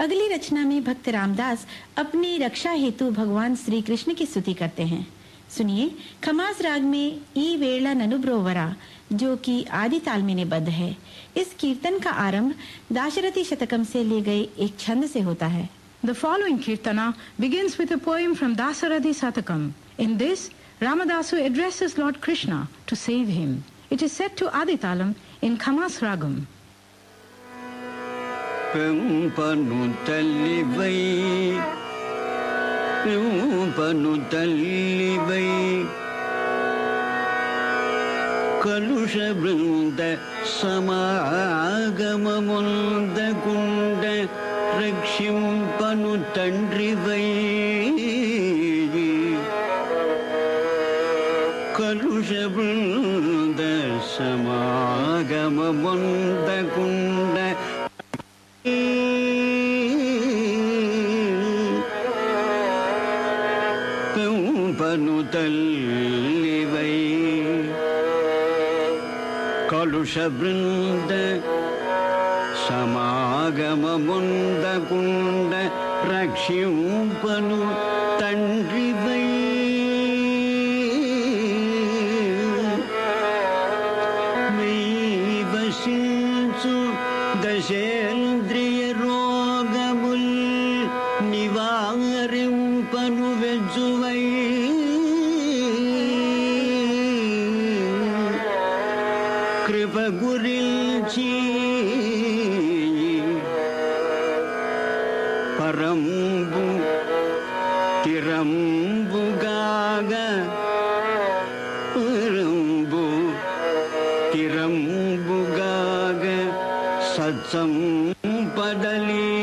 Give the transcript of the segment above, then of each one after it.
अगली रचना में भक्त रामदास अपनी रक्षा हेतु भगवान श्री कृष्ण की स्तुति करते हैं। सुनिए, खमास राग में ई वेला ननुब्रोवरा जो कि आदि ताल में निबद्ध है। इस कीर्तन का आरंभ दाशरथी शतकम से लिए गए एक छंद से होता है। The following kirtana begins poem from Dasarathi Shatakam in this Ramadasu addresses lord Krishna to save him it is set to Adi talam in Khamas रागम పెంపను తల్లివై పెంపను తల్లివై కలుష బృంద సమాగమముంద గుండ రక్షింపను తండ్రివై కలుష బృంద సమాగమముంద గుండ இவை. கலுஷபிருந்த சமாகமமுந்த குண்ட ரக்ஷியும் பனு కృప గురించి పరంబు తిరంబుగాగ పరంబు తిరంబుగాగ సత్సం పదలీ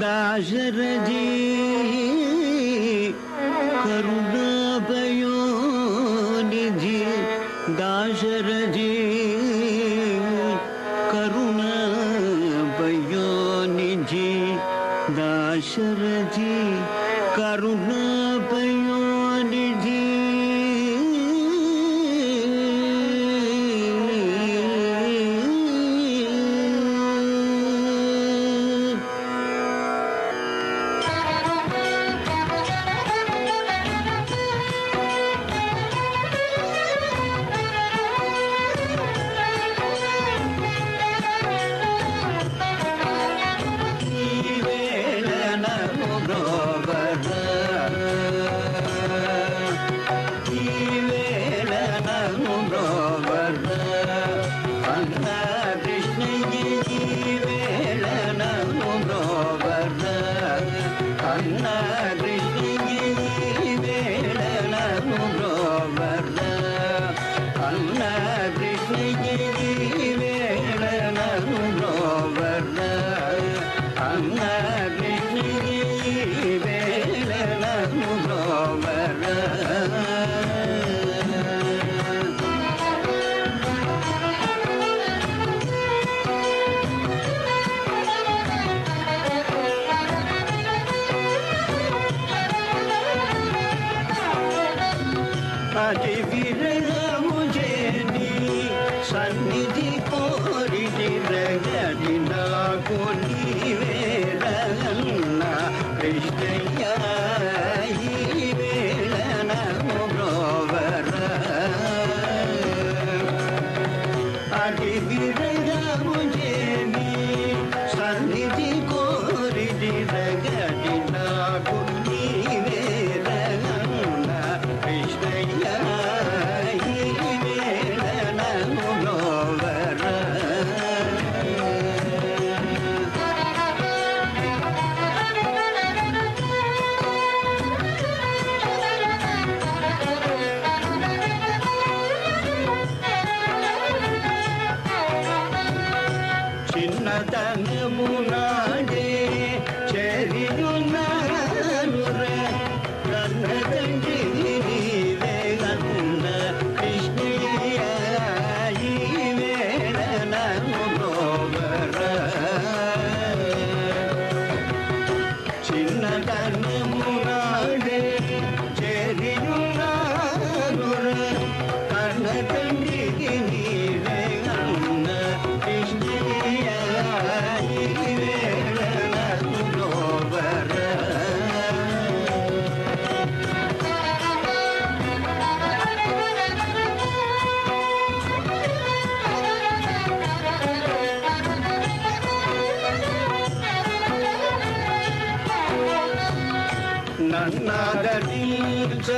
दाशर जी करुणा बयोनि जी दाशर जी करुणा बयोनि जी दाशर जी करुणा సన్నిధి కోరి నిరగడి నాకు కన్న కన్నమునా